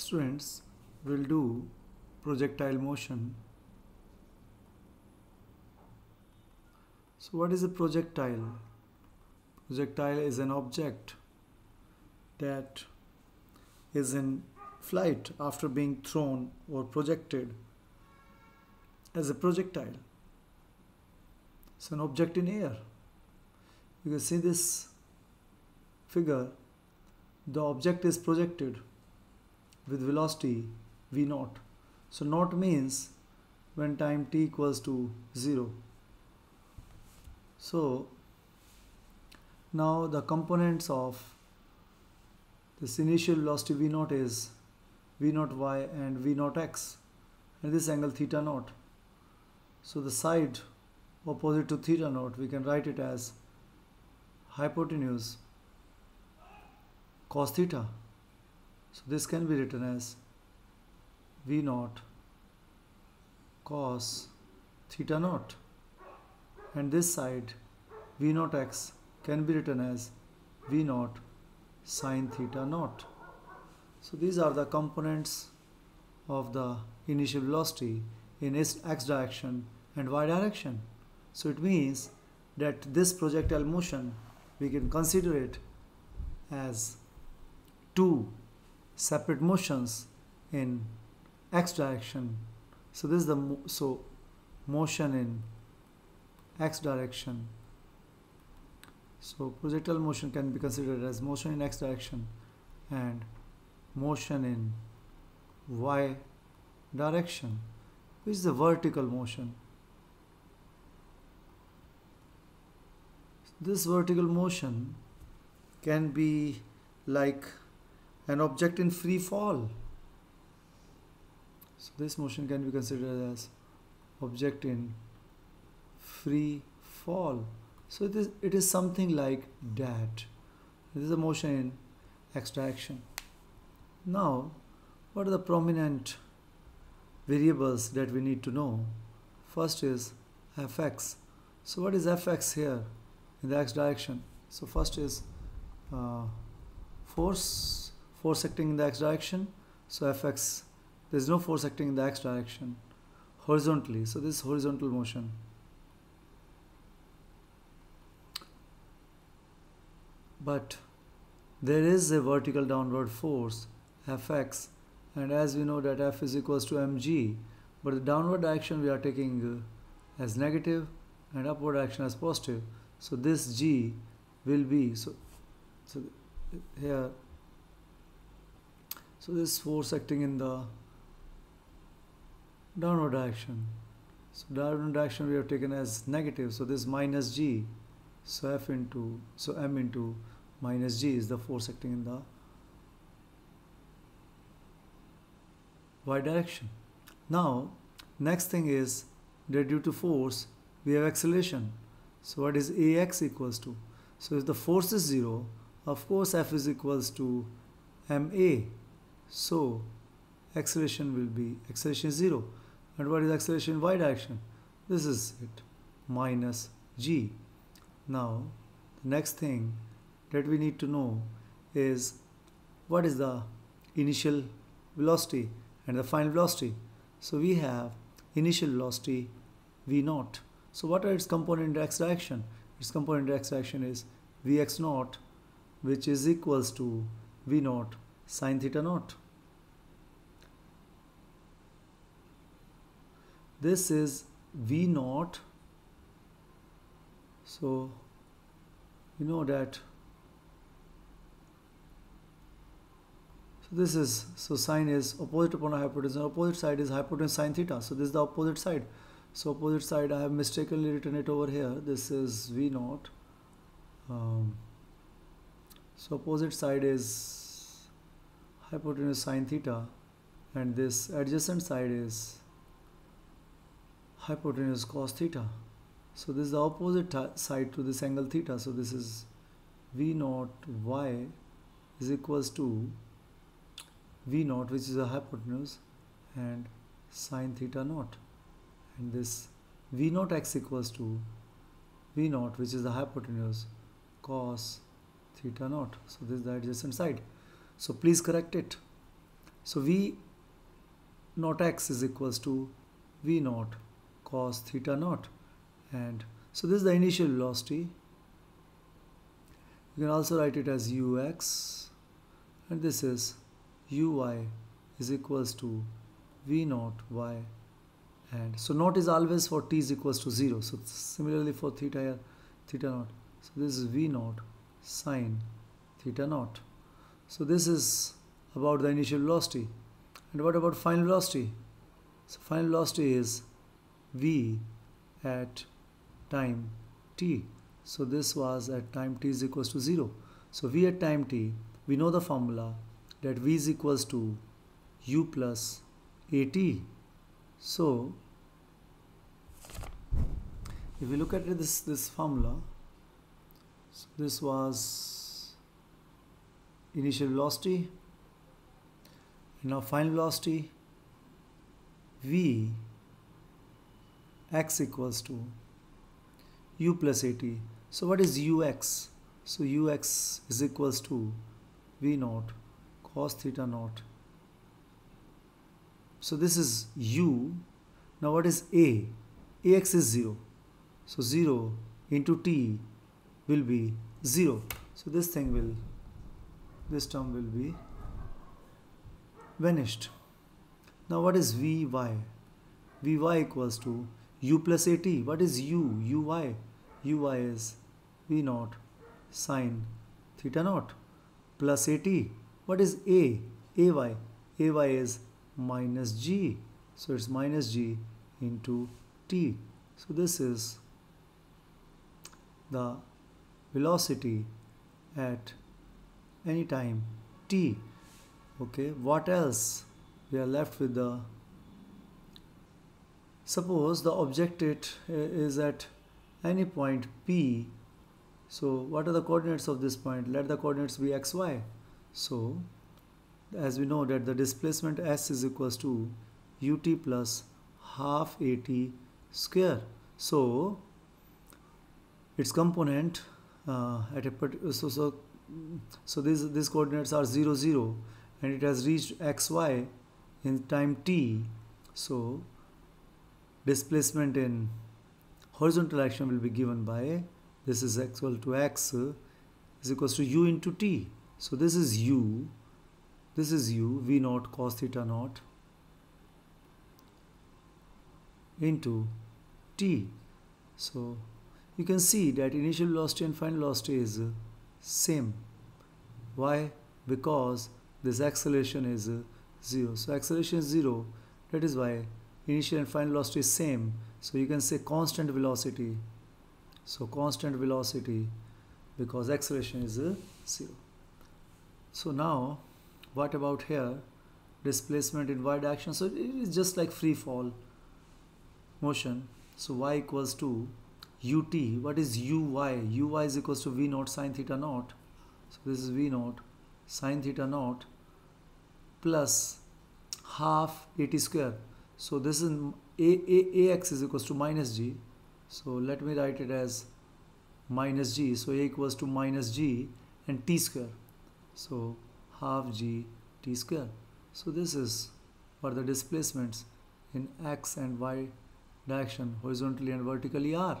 Students will do projectile motion. So what is a projectile? Projectile is an object that is in flight after being thrown or projected as a projectile. It's an object in air. You can see this figure. The object is projected with velocity v naught. So naught means when time t equals to 0. So now the components of this initial velocity v naught is v naught y and v naught x and this angle theta naught. So the side opposite to theta naught we can write it as hypotenuse cos theta. So this can be written as v naught cos theta naught and this side v naught x can be written as v naught sine theta naught. So these are the components of the initial velocity in x direction and y direction. So it means that this projectile motion we can consider it as two separate motions in x direction. So this is the mo so motion in x direction. So projectile motion can be considered as motion in x direction and motion in y direction which is the vertical motion. This vertical motion can be like an object in free fall. So this motion can be considered as object in free fall. So it is, it is something like that. This is a motion in x direction. Now, what are the prominent variables that we need to know? First is fx. So what is fx here in the x direction? So first is uh, force, force acting in the x direction. So fx, there is no force acting in the x direction horizontally. So this is horizontal motion. But there is a vertical downward force fx and as we know that f is equals to mg but the downward direction we are taking as negative and upward direction as positive so this g will be so so here so this force acting in the downward direction so downward direction we have taken as negative so this minus g so f into so m into minus g is the force acting in the y direction. Now, next thing is that due to force, we have acceleration. So what is ax equals to? So if the force is 0, of course f is equals to ma. So acceleration will be, acceleration is 0. And what is acceleration y direction? This is it, minus g. Now, the next thing that we need to know is what is the initial velocity and the final velocity. So we have initial velocity v naught. So what are its component in x direction? Its component in x direction is vx naught which is equals to v naught sine theta naught. This is v naught. So you know that So this is, so sine is opposite upon hypotenuse and opposite side is hypotenuse sine theta. So this is the opposite side. So opposite side I have mistakenly written it over here. This is V naught. Um, so opposite side is hypotenuse sine theta and this adjacent side is hypotenuse cos theta. So this is the opposite side to this angle theta. So this is V naught y is equals to v naught which is a hypotenuse and sine theta naught and this v naught x equals to v naught which is the hypotenuse cos theta naught so this is the adjacent side so please correct it So V naught x is equals to V naught cos theta naught. And so this is the initial velocity. You can also write it as ux. And this is uy is equals to v naught y. And so naught is always for t is equals to 0 so similarly for theta theta naught. So this is v naught sine theta naught. So this is about the initial velocity. And what about final velocity? So final velocity is v at time t. So this was at time t is equals to 0 so v at time t we know the formula that v is equals to u plus at so if we look at this this formula so this was initial velocity. And now final velocity v x equals to u plus at. So what is ux? So ux is equals to v naught cos theta naught. So this is u. Now what is a? Ax is 0 so 0 into t will be 0 so this thing will this term will be vanished. Now what is vy vy equals to u plus at what is u? Uy uy is v naught sine theta naught plus at what is a? Ay ay is minus g. So it's minus g into t. So this is the velocity at any time t. Okay what else we are left with the suppose the object it is at any point P. So what are the coordinates of this point? Let the coordinates be xy. So as we know that the displacement s is equals to ut plus half at square. So its component uh, at a so so so these these coordinates are 0 0 and it has reached xy in time t so displacement in horizontal action will be given by this is equal to x is equals to u into t. So this is u, this is u, v naught cos theta naught into t. So you can see that initial velocity and final velocity is same. Why? Because this acceleration is 0. So acceleration is 0. That is why initial and final velocity is same. So you can say constant velocity. So constant velocity because acceleration is uh, 0 so now what about here? Displacement in y direction so it is just like free fall motion. So y equals to ut. What is uy? uy is equals to v naught sine theta naught. So this is v naught sine theta naught plus half at square so this is a, a, ax is equals to minus g. So let me write it as minus g. So a equals to minus g and t square. So half g t square. So this is what the displacements in x and y direction horizontally and vertically are.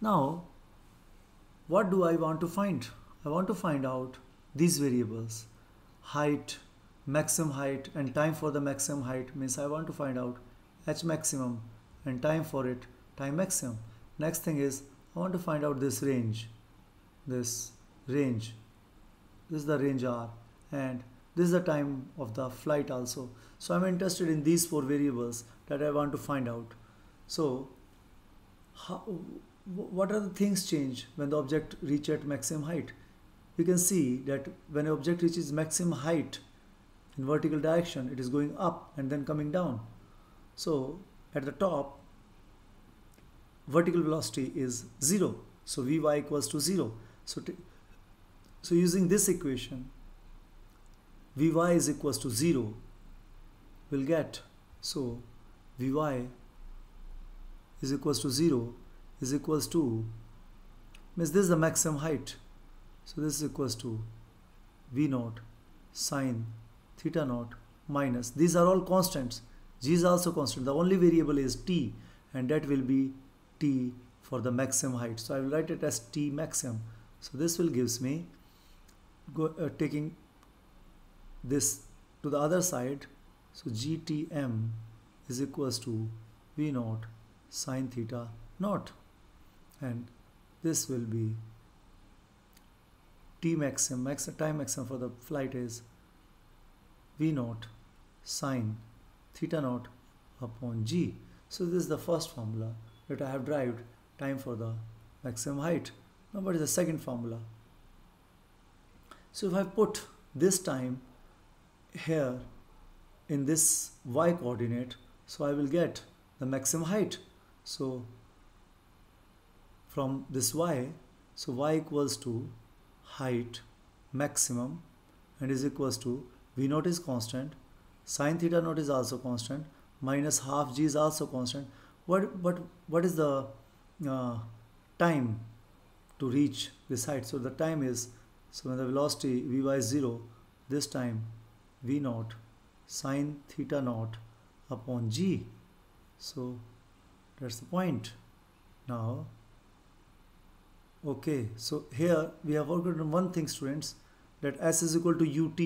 Now what do I want to find? I want to find out these variables height, maximum height and time for the maximum height means I want to find out h maximum and time for it time maximum. Next thing is I want to find out this range this range. This is the range r and this is the time of the flight also. So I'm interested in these four variables that I want to find out. So how, what are the things change when the object reach at maximum height? We can see that when an object reaches maximum height in vertical direction it is going up and then coming down so at the top, vertical velocity is 0. So Vy equals to 0. So, so using this equation, Vy is equals to 0, we'll get, so Vy is equals to 0 is equals to, means this is the maximum height. So this is equals to V naught sine theta naught minus these are all constants. G is also constant. The only variable is t and that will be t for the maximum height. So I will write it as t maximum. So this will gives me go, uh, taking this to the other side. So gtm is equals to v naught sine theta naught. And this will be t maximum. Max time maximum for the flight is v naught sine theta naught upon g. So this is the first formula that I have derived time for the maximum height. Now what is the second formula? So if I put this time here in this y coordinate so I will get the maximum height. So from this y so y equals to height maximum and is equals to v naught is constant sine theta naught is also constant minus half g is also constant. What what what is the uh, time to reach this height? So the time is so when the velocity vy is 0 this time v naught sine theta naught upon g. So that's the point. Now okay so here we have worked on one thing students that s is equal to ut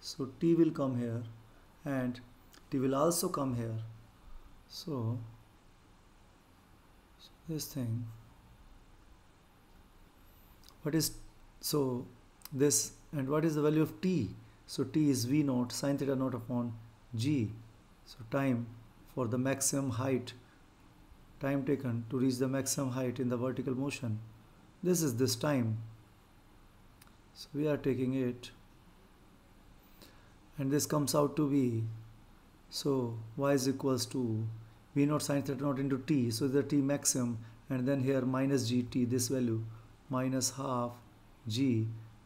so t will come here and t will also come here. So, so this thing what is so this and what is the value of t? So t is v naught sine theta naught upon g. So time for the maximum height time taken to reach the maximum height in the vertical motion. This is this time. So we are taking it and this comes out to be so y is equals to v naught sine theta naught into t so the t maximum and then here minus gt this value minus half g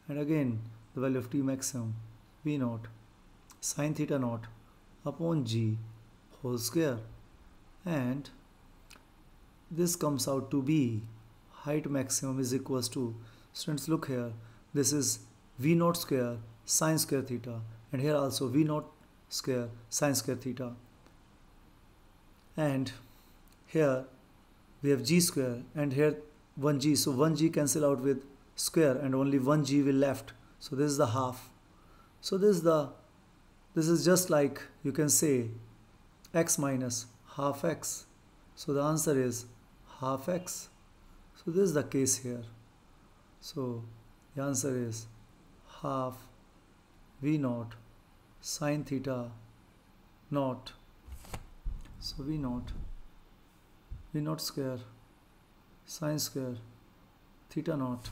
and again the value of t maximum v naught sine theta naught upon g whole square. And this comes out to be height maximum is equals to students look here this is v naught square sine square theta. And here also v naught square sine square theta. And here we have g square. And here 1g so 1g cancel out with square. And only 1g will left. So this is the half. So this is the this is just like you can say x minus half x. So the answer is half x. So this is the case here. So the answer is half V naught sine theta naught. So V naught V naught square sine square theta naught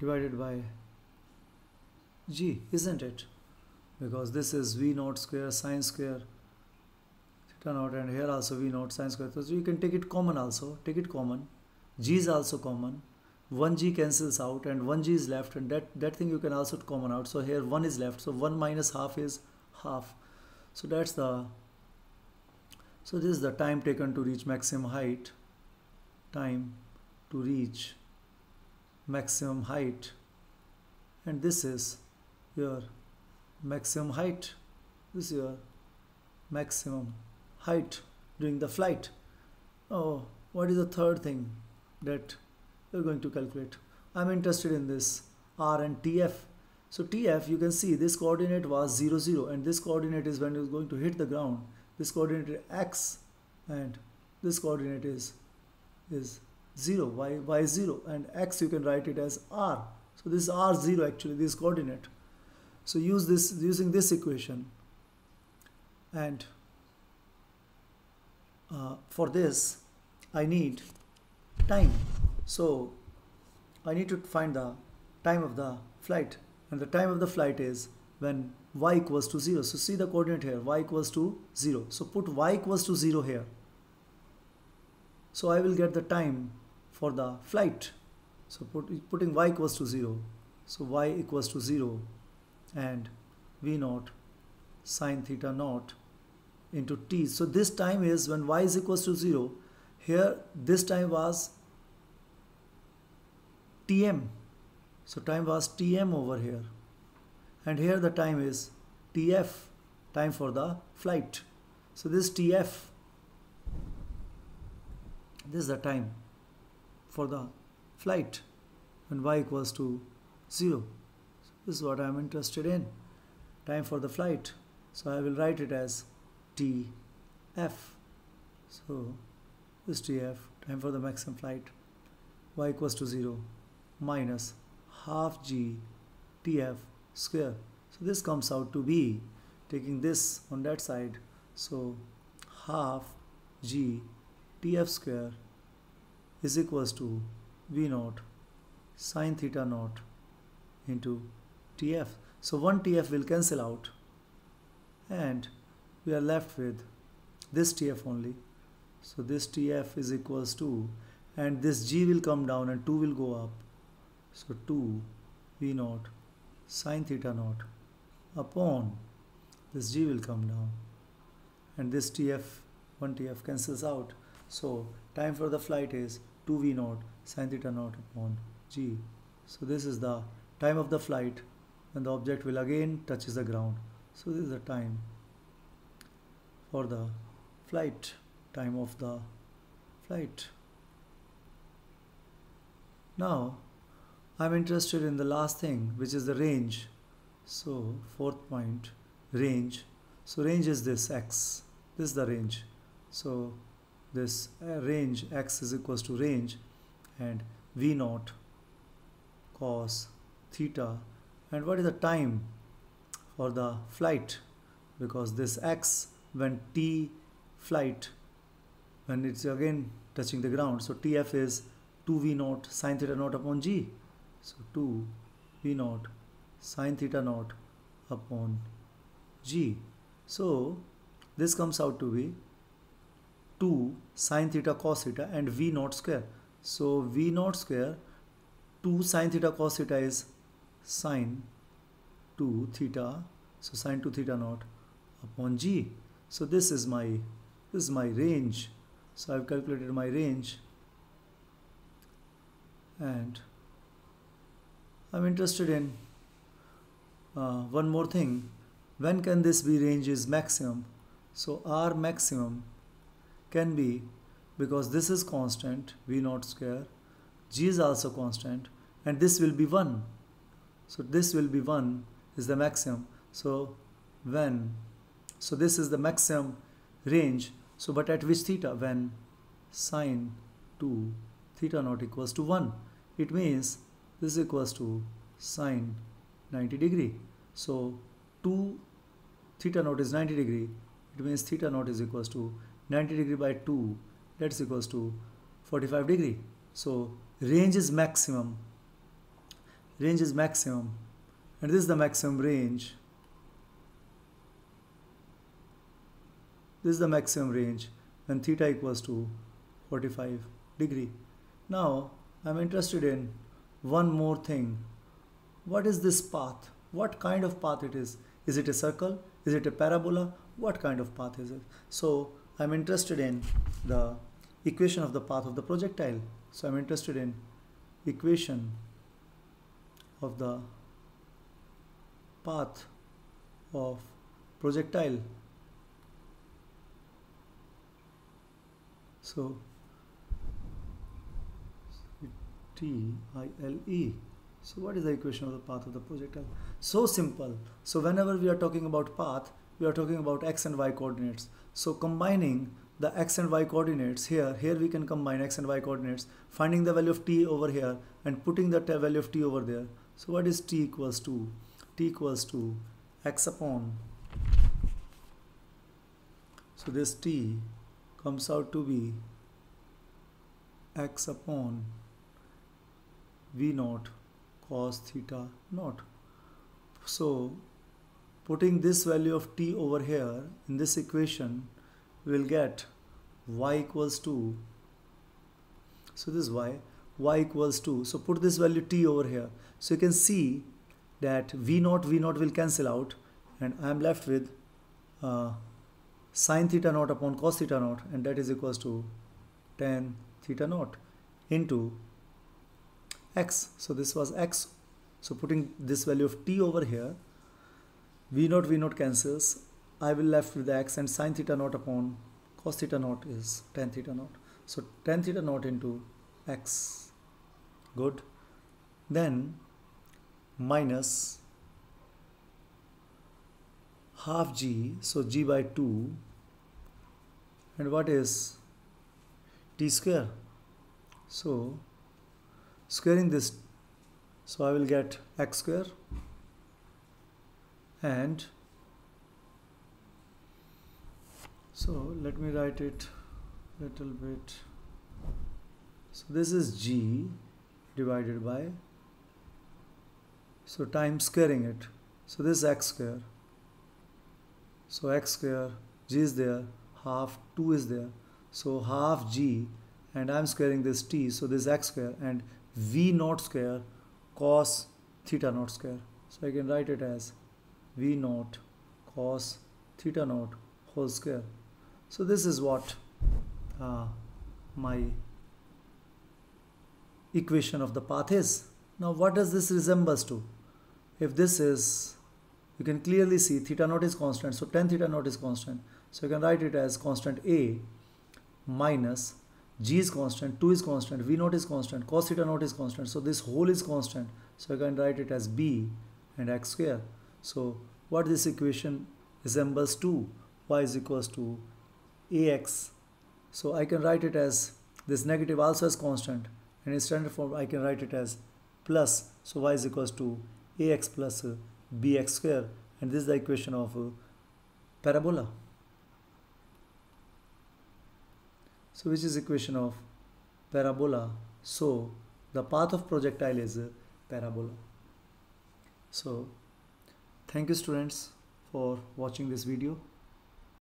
divided by g isn't it? Because this is v naught square sine square theta naught and here also v naught sine square. So you can take it common also take it common. G is also common 1g cancels out and 1g is left and that that thing you can also common out. So here 1 is left. So 1 minus half is half. So that's the so this is the time taken to reach maximum height. Time to reach maximum height. And this is your maximum height. This is your maximum height during the flight. Oh, what is the third thing that we're going to calculate? I'm interested in this R and TF. So TF, you can see this coordinate was 0, 0 and this coordinate is when it's going to hit the ground. This coordinate is X and this coordinate is, is 0, y, y 0 and X you can write it as R. So this is R0 actually, this coordinate. So use this using this equation and uh, for this I need time so I need to find the time of the flight. And the time of the flight is when y equals to 0 so see the coordinate here. y equals to 0 so put y equals to 0 here. So I will get the time for the flight. So put, putting y equals to 0 so y equals to 0 and v naught sine theta naught into t. So this time is when y is equals to 0. Here this time was tm. So time was tm over here. and here the time is tf time for the flight. So this tf this is the time for the flight. When y equals to 0 so this is what I am interested in. Time for the flight. So I will write it as tf so this tf time for the maximum flight. y equals to 0 minus half g tf square. So this comes out to be taking this on that side. So half g tf square is equals to v naught sine theta naught into tf. So one tf will cancel out and we are left with this tf only. So this tf is equals to and this g will come down and 2 will go up so 2 v naught sine theta naught upon this g will come down. And this tf 1 tf cancels out. So time for the flight is 2v naught sine theta naught upon g. So this is the time of the flight when the object will again touches the ground. So this is the time for the flight time of the flight. Now I'm interested in the last thing which is the range. So fourth point range. So range is this x. This is the range. So this uh, range x is equals to range and v naught cos theta. And what is the time for the flight? Because this x when t flight when it's again touching the ground so tf is 2v naught sine theta naught upon g so 2 v naught sine theta naught upon g so this comes out to be 2 sine theta cos theta and v naught square. So v naught square 2 sine theta cos theta is sine 2 theta so sine 2 theta naught upon g. So this is my this is my range. So I've calculated my range and I'm interested in uh, one more thing. When can this be range is maximum? So r maximum can be because this is constant v naught square g is also constant and this will be 1 so this will be 1 is the maximum. So when so this is the maximum range. So but at which theta? When sine 2 theta naught equals to 1 it means this is equals to sine 90 degree. So 2 theta naught is 90 degree. It means theta naught is equals to 90 degree by 2 that's equals to 45 degree. So range is maximum. Range is maximum. And this is the maximum range. This is the maximum range when theta equals to 45 degree. Now I'm interested in one more thing. What is this path? What kind of path it is? Is it a circle? Is it a parabola? What kind of path is it? So I'm interested in the equation of the path of the projectile. So I'm interested in equation of the path of projectile. So T I L E. So what is the equation of the path of the projectile? So simple. So whenever we are talking about path, we are talking about x and y coordinates. So combining the x and y coordinates here, here we can combine x and y coordinates, finding the value of t over here and putting the value of t over there. So what is t equals to? t equals to x upon. So this t comes out to be x upon v naught cos theta naught. So putting this value of t over here in this equation we will get y equals to so this is y y equals to so put this value t over here so you can see that v naught v naught will cancel out and I am left with uh, sine theta naught upon cos theta naught and that is equals to tan theta naught into x. So this was x. So putting this value of t over here v naught v naught cancels. I will left with the x and sine theta naught upon cos theta naught is tan theta naught. So tan theta naught into x. Good. Then minus half g. So g by 2 and what is t square? So squaring this. So I will get x square and so let me write it little bit. So this is g divided by so times squaring it. So this is x square. So x square g is there half 2 is there. So half g and I'm squaring this t. So this x square and v naught square cos theta naught square. So I can write it as v naught cos theta naught whole square. So this is what uh, my equation of the path is. Now what does this resembles to? If this is you can clearly see theta naught is constant so tan theta naught is constant. So you can write it as constant a minus g is constant 2 is constant v naught is constant cos theta naught is constant. So this whole is constant. So I can write it as b and x square. So what this equation resembles to? Y is equals to ax so I can write it as this negative also is constant. And in standard form I can write it as plus. So y is equals to ax plus bx square. And this is the equation of parabola so which is equation of parabola. So the path of projectile is a parabola. So thank you students for watching this video